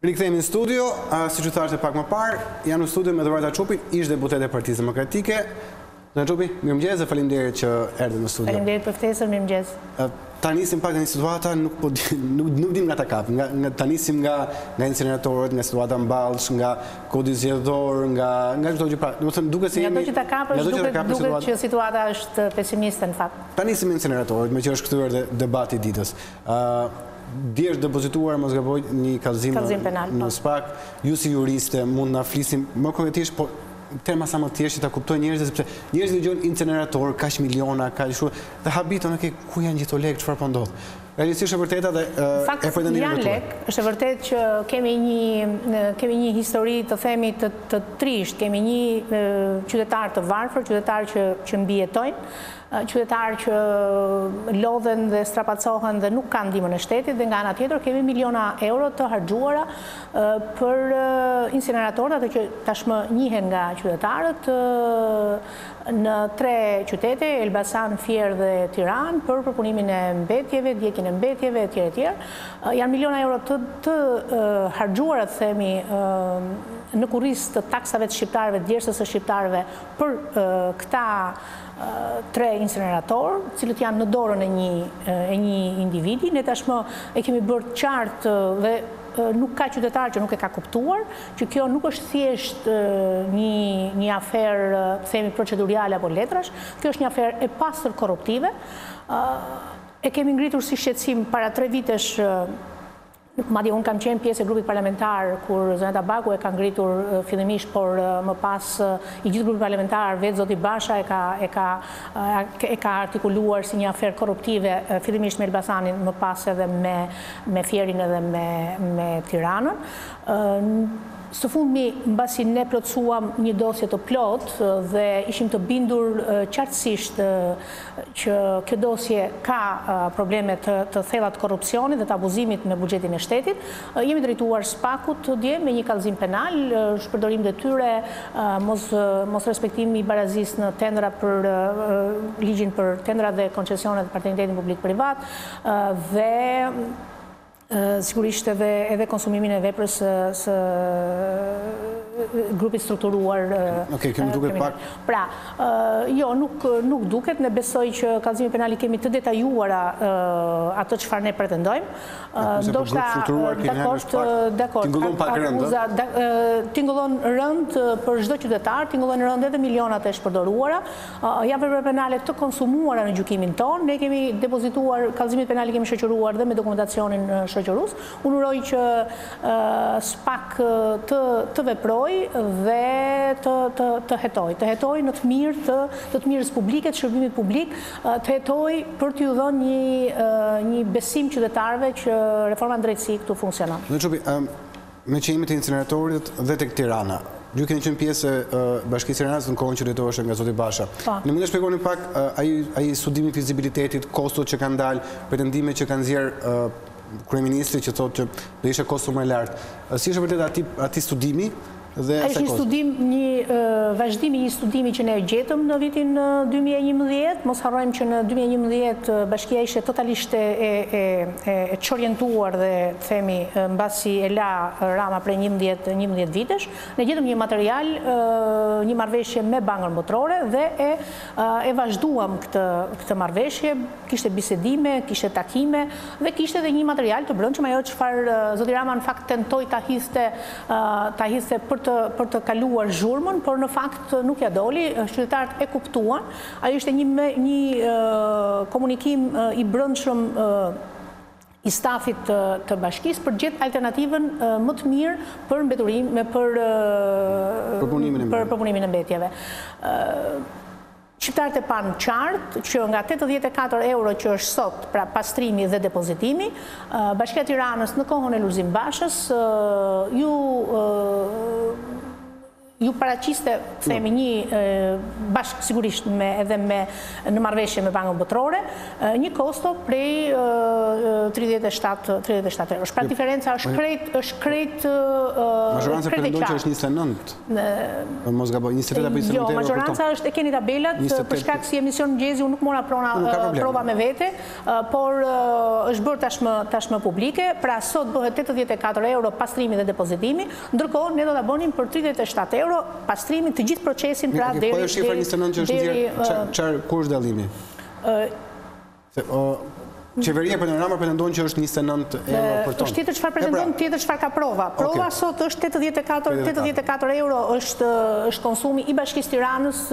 Rikthehemi në studio, siç thashë dhe pak më parë, jam në studio me Dhurata Çupin, ish-deputete e Partisë Demokratike. Zonja Çupi, mirëmëngjes dhe faleminderit që erdhe në studio. Faleminderit për ftesën, mirëmëngjes. Ta nisim pak nga një situatë, po nuk dimë nga ta kapim, ta nisim nga inceneratorët, nga situata në Ballsh, nga Kodi zgjedhor, nga nga çdo gjë pra, domethënë duket se jemi Ngado që ta kapësh duket duket që situata është pesimiste në fakt. Ta nisim me inceneratorët, meqë është kthyer dhe debati i ditës. Ë Dje është depozituar, mos gaboj, një kallëzim në SPAK. Ju si juriste mund na flisni më konkretisht, po me terma sa më të thjeshtë që ta kuptojnë njerëzit sepse njerëzit dëgjojnë incenerator, kaq miliona, kaq kështu dhe habiten, okay, ku janë gjithë ato lekë, çfarë po ndodh? Realistisht e vërteta dhe po ato janë lekë. Është e vërtetë që kemi një kemi një histori të themi të të trishtë, kemi një qytetar të varfër, qytetarë që që mbijetojnë, qytetarë që lodhen dhe strapacohen dhe nuk kanë ndihmën e shtetit dhe nga ana tjetër kemi miliona euro të harxhuara për inceneratorë ato që tashmë njihen nga qytetarët në tre qytete, Elbasan, Fier dhe Tiranë, për përpunimin e mbetjeve, djegien e mbetjeve e tjera e tjera. Janë miliona euro të të harxhuara të themi në kurriz të taksave të shqiptarëve, të djersës së shqiptarëve për këta tre inceneratorë, të cilët janë në dorën e një e një individi. Ne tashmë e kemi bërë të qartë dhe nuk ka qytetar që nuk e ka kuptuar. që kjo nuk është thjesht një një aferë, të themi proceduriale apo letrash, kjo është një aferë e pastër korruptive. E kemi ngritur si shqetësim para tre vitesh Madje unë kam qenë pjesë e grupit parlamentar kur Zonja Tabaku e ka ngritur fillimisht, por më pas i gjithë grupi parlamentar vetë zoti Basha e ka e ka e ka artikuluar si një aferë korruptive fillimisht me Elbasanin, më pas edhe me me Fierin edhe me me Tiranën. Së fundmi, mbasi ne plotësuam një dosje të plotë dhe ishim të bindur qartësisht që kjo dosje ka probleme të thella të korrupsionit dhe të abuzimit me buxhetin e shtetit, jemi drejtuar SPAK-ut dje me një kallëzim penal, shpërdorim detyre, mosrespektim i barazisë në tendra për Ligjin për Tendra dhe Koncesionet dhe Partneritetin Publik-Privat dhe sigurisht edhe edhe konsumimin e veprës së së grupit strukturuar okay, kjo më duket pak pra jo nuk nuk duket ne besoj që te kallëzimi penal i kemi të detajuara atë çfarë ne pretendojmë ndoshta dakord dakord tingëllon pak rëndë tingëllon rëndë për çdo qytetar tingëllojnë rëndë edhe milionat e shpërdoruara Janë vepra penale të konsumuara në gjykimin tonë. Ne kemi depozituar, kallëzimet penale i kemi shoqëruar dhe me dokumentacionin shoqërues. Unë uroj që SPAK të veprojë dhe të të të hetojë, të hetojë në të mirë të të të mirës publike, të shërbimit publik, të hetojë për t'iu dhënë një një besim qytetarëve që reforma në drejtësi këtu funksionon. Meqë jemi te inceneratorët dhe tek Tirana. Ju keni qenë pjesë e Bashkisë Tiranës në kohën që drejtoheshe nga zoti Basha. Po. Na mund të shpjegoni pak ai ai studimi fizibilitetit, kostot që kanë dalë, pretendimet që ka nxjerrë kryeministri që thotë që do ishte kosto më e lartë. Si është e vërteta e atij atij studimi dhe asaj kosto? Ai është një studim, një vazhdim i një studimi që ne e gjetëm në vitin dy mijë e njëmbëdhjetë. Mos harrojmë që në dy mijë e njëmbëdhjetë bashkia ishte totalisht e e e çorientuar dhe Themi, mbasi e la Rama prej njëmbëdhjetë, njëmbëdhjetë vitesh, ne gjetëm një material, një marrëveshje me Bankën Botërore dhe e e vazhduam këtë këtë marrëveshje, kishte bisedime, kishte takime dhe kishte edhe një material të brendshëm, ajo çfarë zoti Rama në fakt tentoi ta hidhte ta hidhte për të për të kaluar zhurmën, por në fakt nuk ia doli, qytetarët e kuptuan, ajo ishte një një komunikim i brendshëm i stafit të të Bashkisë për të gjetë alternativën më të mirë për mbeturim për për përpunimin e mbetjeve. Shqiptarët e panë qartë që nga tetëdhjetë e katër euro që është sot, pra pastrimi dhe depozitimi, Bashkia e Tiranës në kohën e Lulzim Bashës ju ju paraqiste themi një bashkë sigurisht me edhe me në marrëveshje me Bankën Botërore një kosto prej tridhjetë e shtatë tridhjetë e shtatë eurosh. Pra diferenca është krejt është krejt Mazhoranca pretendon që është njëzet e nëntë. Po mos gaboj, njëzet e tetë apo njëzet e nëntë euro. Jo, mazhoranca është e keni tabelat për shkak se emision mëngjesi unë nuk mora prona prova me vete, por është bërë tashmë tashmë publike, pra sot bëhet tetëdhjetë e katër euro pastrimi dhe depozitimi, Ndërkohë ne do ta bënim për tridhjetë e shtatë euro pastrimin të gjithë procesin pra deri deri deri Mirë, ajo shifra njëzet e nëntë që është nxjerrë, çfarë ku është dallimi? Ë Qeveria pra zoti Rama pretendon që është njëzet e nëntë euro për ton. Është tjetër çfarë pretendon, pra- tjetër çfarë ka prova. Prova sot është tetëdhjetë e katër, tetëdhjetë e katër euro është është konsumi i Bashkisë Tiranës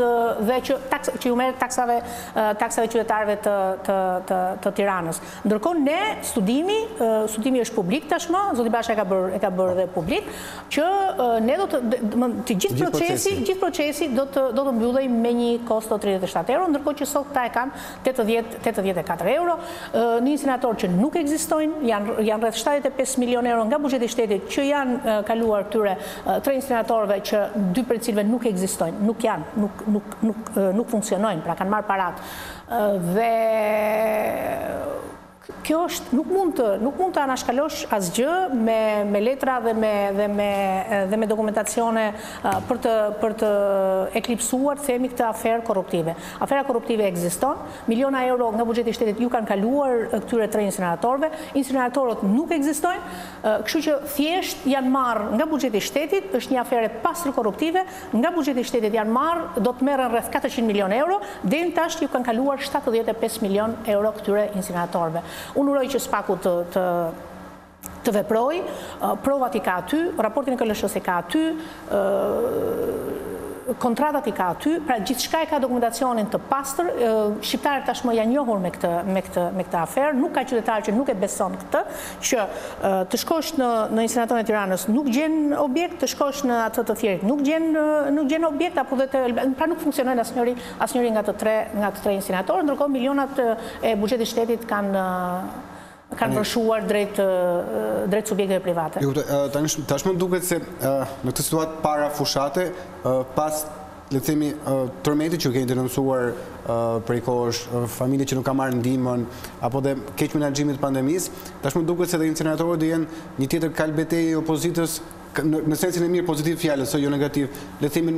dhe që taks që ju merret taksave taksave qytetarëve të të të të Tiranës. Ndërkohë ne studimi, studimi është publik tashmë, zoti Basha e ka bërë e ka bërë dhe publik, që ne do të të gjithë procesi, gjithë procesi do të do të mbyllej me një kosto 37 euro, ndërkohë që sot këta e kanë 80 84 euro, në insenatorë që nuk ekzistojnë, janë janë rreth 75 milionë euro nga buxheti i shtetit që janë kaluar këtyre tre insenatorëve që dy prej cilëve nuk ekzistojnë, nuk janë, nuk nuk nuk nuk funksionojnë, pra kanë marrë paratë Dhe kjo është, nuk mund të, nuk mund të anashkalosh asgjë me, me letra dhe me, dhe me, dhe me dokumentacione për të, për të eklipsuar, themi këtë aferë korruptive. Afera korruptive ekziston, miliona euro nga buxheti i shtetit u kanë kaluar këtyre tre inceneratorëve, inceneratorët nuk ekzistojnë, kështu që thjesht janë marrë nga buxheti i shtetit, është një aferë e pastër korruptive Nga buxheti i shtetit janë marrë, do të merren rreth katërqind milionë euro, deri në tash iu kanë kaluar shtatëdhjetë e pesë milionë euro këtyre incineratorëve. Unë uroj që SPAK-u të të të veprojë, provat i ka aty, raportin e KLSH-së e ka aty, kontratat i ka aty, pra gjithçka e ka dokumentacionin të pastër, shqiptarët tashmë janë njohur me këtë me këtë me këtë aferë, nuk ka qytetar që nuk e beson këtë, Që të shkosh në në insinatorin e Tiranës nuk gjen objekt, të shkosh në atë të Fierit nuk gjen nuk gjen objekt apo dhe të pra nuk funksionojnë asnjëri asnjëri nga të tre nga të tre insinatorët, ndërkohë milionat e buxhetit të shtetit kanë kanë vërshuar drejt drejt subjekteve private. E kuptoj. Tani tashmë duket se në këtë situatë para fushate, pas le të themi, tërmetit që ju keni denoncuar prej kohësh, familje që nuk ka marrë ndihmën, apo dhe keqmenaxhimit të pandemisë, tashmë duket se dhe inceneratorët do jenë një tjetër kalë beteje i opozitës, në sensin e mirë pozitiv të fjalës, jo negativ, le të themi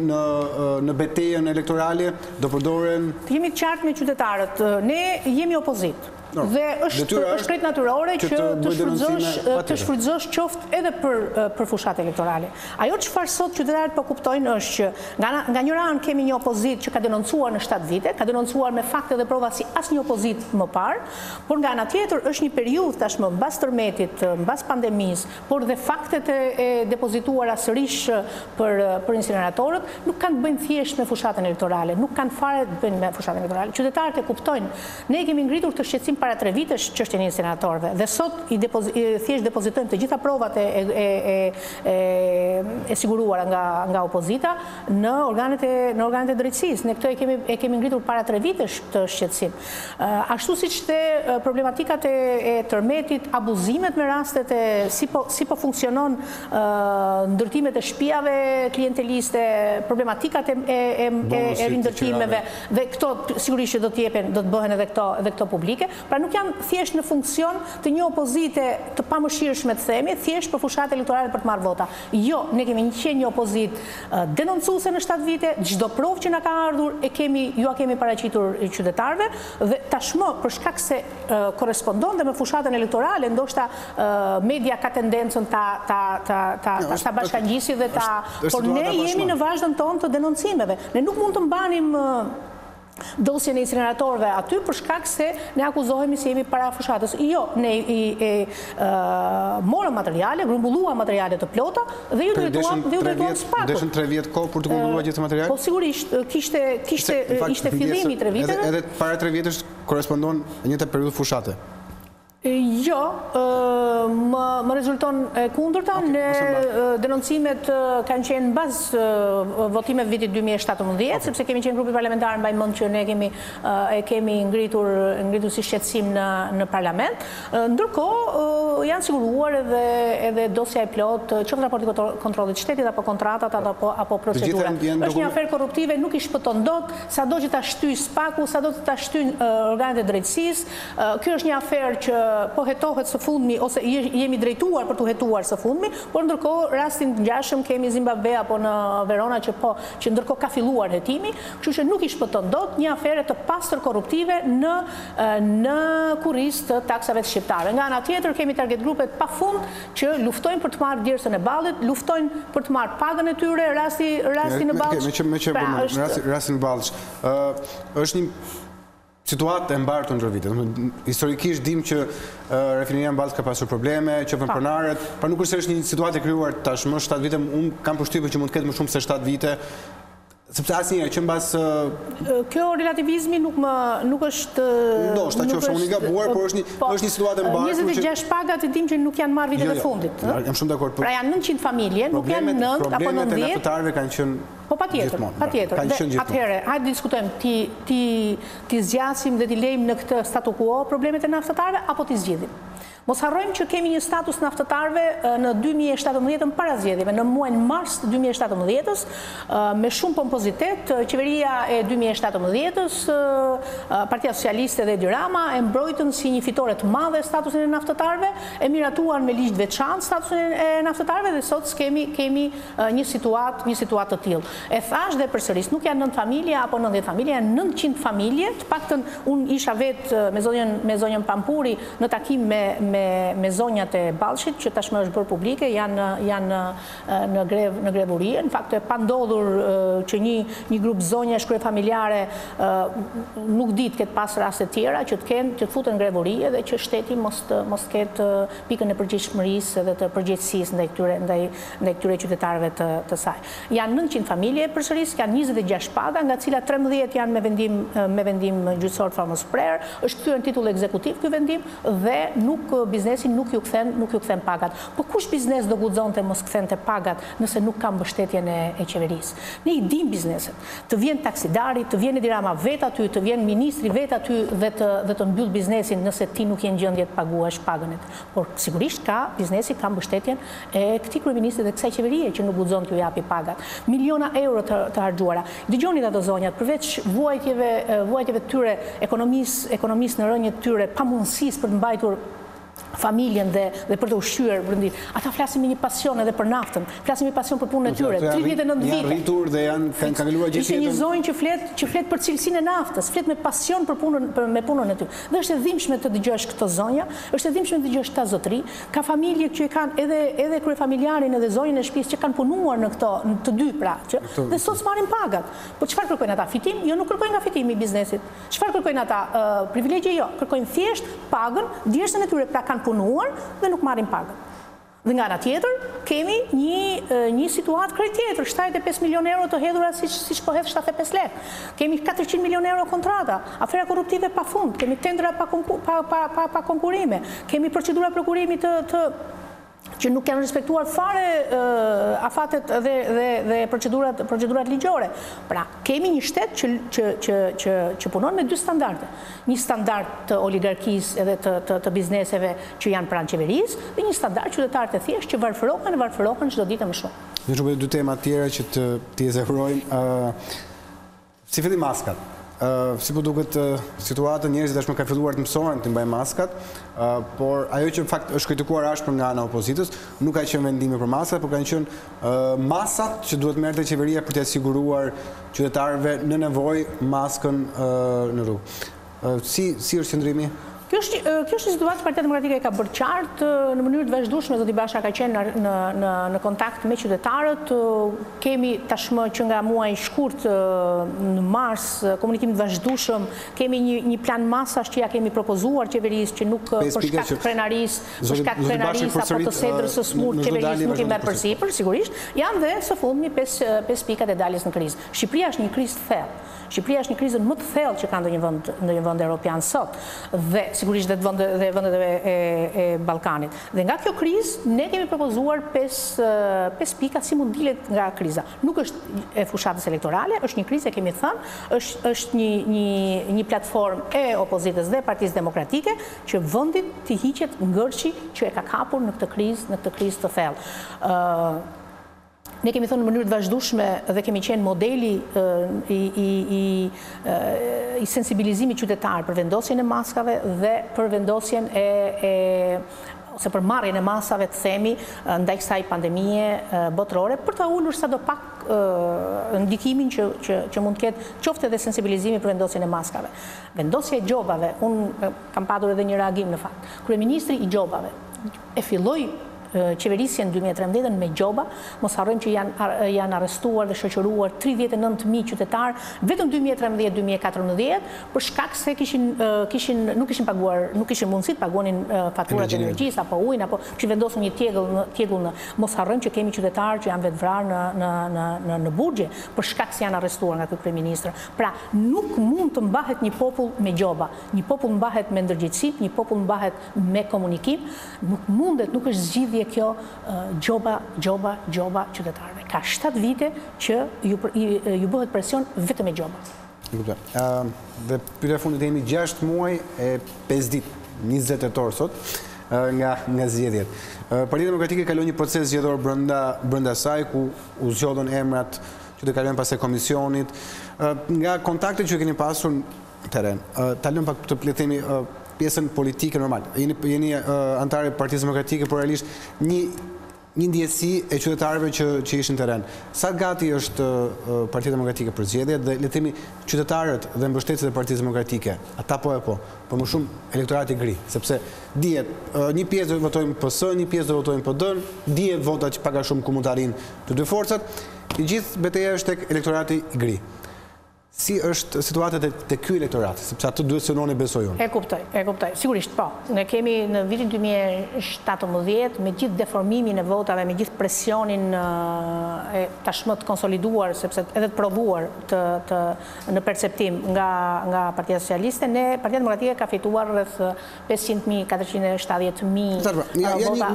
në betejën elektorale do përdoren. Të jemi të qartë me qytetarët, ne jemi opozitë. Dhe është është krejt natyrore që të shfrytëzosh të shfrytëzosh qoftë edhe për për fushatë elektorale. Ajo çfarë sot qytetarët po kuptojnë është që nga nga njëra anë kemi një opozitë që ka denoncuar në 7 vite, ka denoncuar me fakte dhe prova si asnjë opozitë më parë, por nga ana tjetër është një periudhë tashmë mbas tërmetit, mbas pandemisë, por dhe faktet e depozituara sërish për për inceneratorët nuk kanë të bëjnë thjesht me fushatën elektorale, nuk kanë fare të bëjnë me fushatën elektorale. Qytetarët e kuptojnë Ne e kemi ngritur këtë shqetësim para tre vitesh çështjen e inceneratorëve dhe sot i thjesht depozitojmë të gjitha provat e siguruara nga opozita në organet e drejtësisë. Ne këtë e kemi ngritur para tre vitesh këtë shqetësim. Ashtu siç the problematikat e tërmetit, abuzimet me rastet e si po funksionon ndërtimet e shpijave klienteliste, problematikat e rindërtimeve. Dhe këto sigurisht që do të jepen, do të bëhen edhe këto, edhe këto publike. Pra nuk janë thjesht në funksion të një opozite të pamëshirshme të themi, thjesht për fushatë elektorale për të marrë vota. Jo, ne kemi qenë një opozitë denoncuese në shtatë vite, çdo provë që na ka ardhur e kemi, jua kemi paraqitur qytetarëve dhe tashmë për shkak se korrespondonte me fushatën elektorale, ndoshta media ka tendencën ta bashkangjisi dhe ta... Por ne jemi në vazhdën tonë të denoncimeve. Ne nuk mund të mbanim dosjen e incineratorëve aty për shkak se ne akuzohemi se jemi para fushatës. Jo, ne i morëm materiale, grumbulluam materiale të plota dhe iu drejtuam dhe iu drejtuam SPAK-ut. U deshën 3 vjet kohë për të grumbulluar gjithë materiale? Po sigurisht, kishte kishte ishte fillimi 3 viteve. Edhe para 3 vjetësh korrespondon e njëjta periudhë fushate. Jo, më rezulton e kundërta, ne denoncimet kanë qenë mbas votimeve të vitit 2017, sepse kemi qenë grupi parlamentar, mbaj mend që ne kemi e kemi ngritur ngritur si shqetësim në në parlament. Ndërkohë, janë siguruar edhe edhe dosja e plotë, qoftë raporti i kontrollit të shtetit apo kontratat apo apo procedurat. Është një aferë korruptive, nuk i shpëton dot. Sado që ta shtyjë SPAK-u, sado që ta shtyjnë organet e drejtësisë, kjo është një aferë që po hetohet së fundmi ose jemi drejtuar për t'u hetuar së fundmi, por ndërkohë rastin e ngjashëm kemi Zimbabve apo në Verona që po, që ndërkohë ka filluar hetimi, kështu që nuk i shpëton dot një afere të pastër korruptive në në kurriz të taksave shqiptare. Nga ana tjetër kemi target grupe të pafund Që luftojnë për të marrë djersën e ballit, luftojnë për të marrë pagën e tyre, rasti, rasti në Ballsh. Me, me, me, pra, me, është... rasti, rasti në Ballsh. Ë, është një situatë e mbartur ndër vite. Historikisht dimë që rafineria në Ballsh ka pasur probleme, qoftë me pronarët, pra nuk është se është një situatë e krijuar tashmë 7 vite, unë kam përshtypjen që mund të ketë më shumë se 7 vite Sepse asnjëherë, që mbas. Ky relativizmi nuk më, nuk është, nuk është. Ndoshta qofsha unë i gabuar, por është një, është një situatë e mbartur, kështu që. Njëzet e gjashtë pagat e dimë që nuk janë marrë vitet e fundit, ëh. Jo, jo, jam shumë dakord, por. Pra janë nëntëqind familje, nuk janë nëntë apo nëntëdhjetë. Problemet e naftëtarëve kanë qenë gjithmonë. Po patjetër, patjetër. Kanë qenë gjithmonë. Atëherë, hajde të diskutojmë, t'i, t'i, t'i zgjasim dhe t'i lëmë në këtë statu quo problemet e naftëtarëve apo t'i zgjidhim? Mos harrojmë që kemi një status naftëtarëve në dy mijë e shtatëmbëdhjetën para zgjedhjeve, në muajin mars të dy mijë e shtatëmbëdhjetës, me shumë pompozitet, qeveria e dy mijë e shtatëmbëdhjetës, Partia Socialiste dhe Edi Rama e mbrojtën si një fitore të madhe statusin e naftëtarëve, e miratuan me ligj të veçantë statusin e naftëtarëve dhe sot s'kemi kemi një situatë një situatë të tillë. E thashë dhe e përsëris, nuk janë nëntë familje apo nëntëdhjetë familje, janë nëntëqind familje, të paktën unë isha vetë me zonjën me zonjën Pampuri, Në takim me me me zonjat e Ballshit, që tashmë është bërë publike, janë janë në grevë në grevë urie. Në fakt e pandodhur që një një grup zonjash kryefamiljare nuk di të ketë pas raste të tjera që të kenë që të futen në grevë urie dhe që shteti mos të mos të ketë pikën e përgjegjshmërisë dhe të përgjegjësisë ndaj këtyre ndaj ndaj këtyre qytetarëve të të saj. Janë nëntëqind familje, e përsëris, kanë njëzet e gjashtë paga, nga të cilat trembëdhjetë janë me vendim me vendim gjyqësor të formës prerë, është kthyer në titull ekzekutiv ky vendim dhe nuk biznesi nuk ju kthen nuk ju kthen pagat. Po kush biznes do guxonte mos kthente pagat nëse nuk ka mbështetjen e e qeverisë. Ne i dimë bizneset. Të vjen taksidari, të vjen Edi Rama vetë aty, të vjen ministri vetë aty dhe të dhe të mbyll biznesin nëse ti nuk je në gjendje të paguash pagën e të. Por sigurisht ka, biznesi ka mbështetjen e këtij kryeministri dhe kësaj qeverie që nuk guxon t'ju japi pagat. Miliona euro të të harxhuara. I dëgjonit ato zonjat, përveç vuajtjeve vuajtjeve të tyre, ekonomisë ekonomisë në rënie të tyre, pamundësisë për të mbajtur familjen dhe dhe për të ushqyer brëndin, ata flasin me një pasion edhe për naftën, flasin me pasion për punën e tyre, tridhjetë e nëntë vite. Janë rritur dhe janë kanë kaluar gjithë jetën. Ishte një zonjë që flet që flet për cilësinë e naftës, flet me pasion për punën me punën e tyre. Dhe është e dhimbshme të dëgjosh këto zonja, është e dhimbshme të dëgjosh këta zotëri, ka familje që e kanë edhe edhe kryefamiljarin edhe zonjën e shtëpisë që kanë punuar në këto në të dy pra që dhe sot s'marrin pagat. Po çfarë kërkojnë ata? Fitim? Jo nuk kërkojnë nga fitimi i biznesit. Çfarë kërkojnë ata? Privilegje jo, kërkojnë thjesht pagën, djersën e tyre pra kanë punuar dhe nuk marrin pagën. Dhe nga ana tjetër, kemi një një situatë krejt tjetër, shtatëdhjetë e pesë milionë euro të hedhura siç siç po hedh shtatëdhjetë e pesë lekë. Kemi katërqind milionë euro kontrata, afera korruptive pafund, kemi tendra pa pa pa pa pa konkurrime, kemi procedura prokurimi të të që nuk janë respektuar fare afatet dhe dhe dhe procedurat procedurat ligjore. Pra, kemi një shtet që që që që që punon me dy standarde. Një standard të oligarkisë edhe të të të bizneseve që janë pranë qeverisë dhe një standard qytetarët e thjeshtë që varfërohen e varfërohen çdo ditë e më shumë. Në shumë edhe dy tema tjera që të t'i ezaurojmë ë Si fillim maskat. Ë si po duket situata njerëzit tashmë kanë filluar të mësohen të mbajnë maskat, ë por ajo që në fakt është kritikuar ashpër nga ana e opozitës nuk ka qenë vendimi për maskat, por kanë qenë Masat që duhet merrte qeveria për t'ia siguruar qytetarëve në nevojë maskën në rrugë. Si si është qëndrimi? Kjo është një kjo është një situatë që Partia Demokratike e ka bërë qartë në mënyrë të vazhdueshme zoti Basha ka qenë në në në në kontakt me qytetarët. Kemi tashmë që nga muaji shkurt në mars komunikim të vazhdueshëm. Kemi një një plan masash që ja kemi propozuar qeverisë që nuk për shkak të krenarisë Për shkak të krenarisë apo të sedrës së smurtë, qeverisë nuk i merr përsipër, sigurisht, janë dhe së fundmi pesë pikat e daljes në krizë. Shqipëria është në një krizë të thellë. Shqipëria është në krizën më të thellë që ka ndonjë vend, ndonjë vend europian sot dhe sigurisht dhe vendet dhe vendet e Ballkanit. Dhe nga kjo krizë ne kemi propozuar pesë pesë pika si mund dilet nga kriza. Nuk është e fushatës elektorale, është një krizë e kemi thënë, është është një një një platformë e opozitës dhe Partisë Demokratike, që vendit t'i hiqet ngërçi që e ka kapur në këtë krizë, në këtë krizë të thellë. Ne kemi thënë në mënyrë të vazhdueshme dhe kemi qenë modeli i i i i sensibilizimit qytetar për vendosjen e maskave dhe për vendosjen e e ose për marrjen e masave të themi ndaj kësaj pandemie botërore për ta ulur sado pak ndikimin që që që mund të ketë qoftë edhe sensibilizimi për vendosjen e maskave. Vendosja e gjobave, unë kam patur edhe një reagim në fakt. Kryeministri i gjobave. E filloi qeverisjen dy mijë e trembëdhjetë me gjoba, mos harrojmë që janë arrestuar dhe shoqëruar tridhjetë e nëntë mijë qytetarë vetëm dy mijë e trembëdhjetë dy mijë e katërmbëdhjetë për shkak se kishin kishin nuk kishin paguar nuk kishin mundësi të paguanin faturat e energjisë apo ujin apo kishin vendosur një tjegull në tjegull në mos harrojmë që kemi qytetarë që janë vetëvrarë në në në në burgje për shkak se janë arrestuar nga ky kryeministër Pra, nuk mund të mbahet një popull me gjoba. Një popull mbahet me ndërgjegjësim, një popull mbahet me komunikim. Nuk mundet, nuk është zgjidhje kjo gjoba, gjoba, gjoba qytetarëve. Ka shtatë vite që ju bëhet presion vetëm me gjoba. E kuptoj. Dhe pyetja e fundit, jemi gjashtë muaj e pesë ditë, njëzet tetor sot, nga nga zgjedhjet. Partia Demokratike kaloi një proces zgjedhor brenda brenda saj ku u zgjodhën emrat që të kalojnë pastaj komisionit, nga kontaktet që keni pasur në terren, ta lëmë pak le të themi pjesën politike normal, jeni anëtare e Partisë Demokratike, por realisht një ndjesi e qytetarëve që ishin në terren. Sa gati është Partia Demokratike për zgjedhjet dhe le të themi qytetarët dhe mbështetësit e Partisë Demokratike, ata po e po, por më shumë elektorati gri, sepse dihet, një pjesë do votojnë PS, një pjesë do votojnë PD, dihet vota që pak a shumë ku mund të arrijnë të dy forcat, E gjithë beteja është tek elektorati gri. Si është situata tek ky elektorat, sepse atë duhet synoni besoj unë. E kuptoj, e kuptoj. Sigurisht, po. Ne kemi në vitin dy mijë e shtatëmbëdhjetë, me gjithë deformimin e votave, me gjithë presionin tashmë të konsoliduar, sepse edhe të provuar të të në perceptim nga nga Partia Socialiste, ne Partia Demokratike ka fituar rreth pesëqind mijë, katërqind e shtatëdhjetë mijë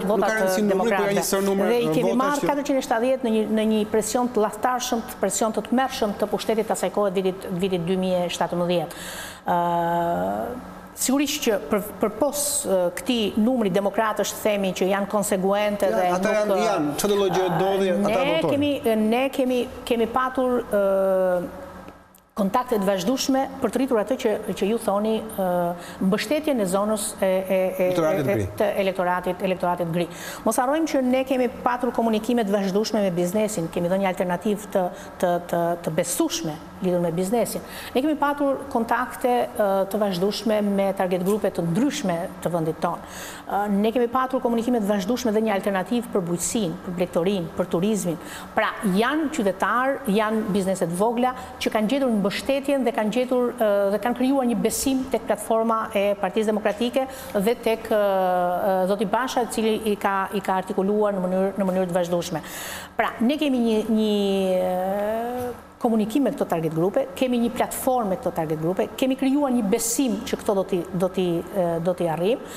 vota të demokratëve dhe i kemi marrë katërqind e shtatëdhjetë në një presion të llahtarshëm, presion të tmerrshëm të pushtetit të asaj kohe vitit dy mijë e shtatëmbëdhjetë. Sigurisht që përpos këtij numri demokratësh të themi që janë konsekuentë dhe nuk... Ata janë, janë, çdo lloj gjëje të ndodhë, ata votojnë. Ne kemi, ne kemi, kemi patur kontakte të vazhdueshme për të rritur atë që që ju thoni mbështetjen e zonës e e e të elektoratit elektoratit gri. Mos harrojmë që ne kemi patur komunikime të vazhdueshme me biznesin, kemi dhënë një alternativë të të të të besueshme lidhur me biznesin. Ne kemi patur kontakte të vazhdueshme me target grupe të ndryshme të vendit tonë. Ne kemi patur komunikime të vazhdueshme dhe një alternativë për bujqësinë, për blegtorinë, për turizmin. Pra, janë qytetarë, janë biznese të vogla që kanë gjetur mbështetjen dhe kanë gjetur dhe kanë krijuar një besim tek platforma e Partisë Demokratike dhe tek zoti Basha i cili i ka i ka artikuluar në mënyrë në mënyrë të vazhdueshme. Pra, ne kemi një një komunikim me këto target grupe, kemi një platformë me këto target grupe, kemi krijuar një besim që këto do t'i do t'i do t'i arrijmë.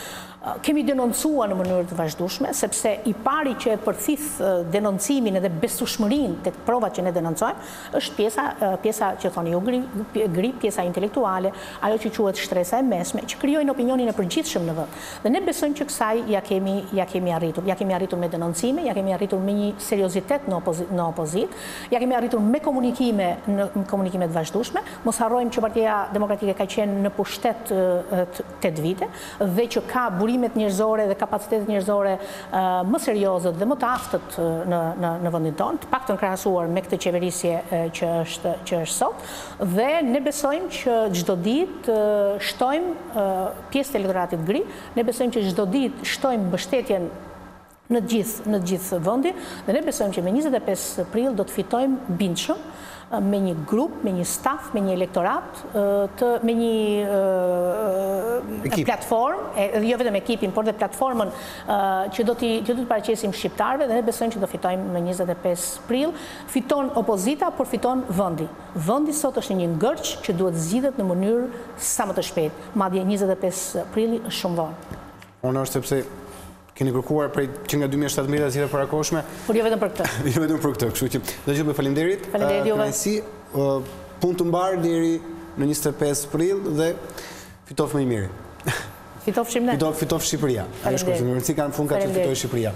Kemi denoncuar në mënyrë të vazhdueshme, sepse i pari që e përthith denoncimin edhe besueshmërinë tek provat që ne denoncojmë, është pjesa pjesa që thoni ju gri, gri pjesa intelektuale, ajo që quhet shtresa e mesme, që krijojnë opinionin e përgjithshëm në vend. Dhe ne besojmë që kësaj ia kemi ia kemi arritur. Ia kemi arritur me denoncime, ia kemi arritur me një seriozitet në në opozitë, Ia kemi arritur me komunikime, me komunikime të vazhdueshme. Mos harrojmë që Partia Demokratike ka qenë në pushtet tetë vite dhe që ka burimet njerëzore dhe kapacitetet njerëzore më seriozët dhe më të aftët në vendin tonë, të paktën krahasuar me këtë qeverisje që është që është sot. Dhe ne besojmë që çdo ditë shtojmë pjesë të elektoratit gri, ne besojmë që çdo ditë shtojmë mbështetjen në të gjithë në të gjithë vendin dhe ne besojmë që më njëzet e pesë prill do të fitojmë bindshëm me një grup, me një staf, me një elektorat, të, me një e, platformë, e, jo vetëm ekipin, por dhe platformën e, që do të që do t'u paraqesim shqiptarëve dhe ne besojmë që do fitojmë më 25 prill. Fiton opozita, por fiton vendi. Vendi sot është në një ngërç që duhet zgjidhet në mënyrë sa më të shpejtë. Madje 25 prilli është shumë vonë. Unë është sepse Keni kërkuar prej që nga dy mijë e shtatëmbëdhjetë zgjedhje të parakohshme. Por jo vetëm për këtë. jo vetëm për këtë, kështu që do të ju falënderoj. Faleminderit juve. Kënaqësi, punë të mbarë deri në 25 prill dhe fitoftë më i miri. Fitofshim ne. Fitoftë, fitoftë Shqipëria. Ajo është kushtet. Rëndësi ka, në fund ka të fitojë Shqipëria.